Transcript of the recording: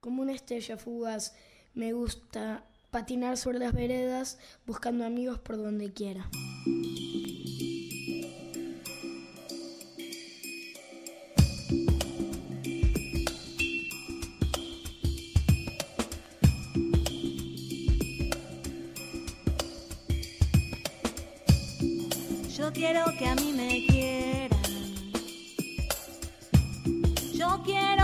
Como una estrella fugaz, me gusta patinar sobre las veredas buscando amigos por donde quiera. Yo quiero que a mí me quieran. Yo quiero